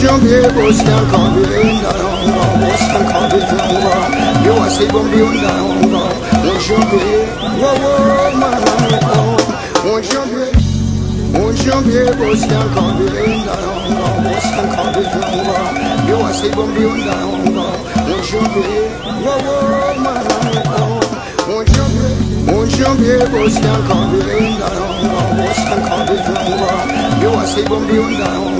janvier, Boston Convent, Boston Convent, you are saving beyond Mon janvier, wow, wow, man, mon janvier, mon janvier, Boston Convent, Boston Convent, you are saving beyond Mon janvier, wow, wow, man, mon janvier, mon janvier, Boston Convent, Boston Convent, you are saving beyond janvier,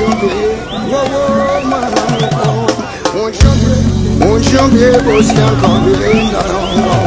janvier, wow, wow, mon janvier. Mon janvier, Boston Convent, Boston Convent, yo, I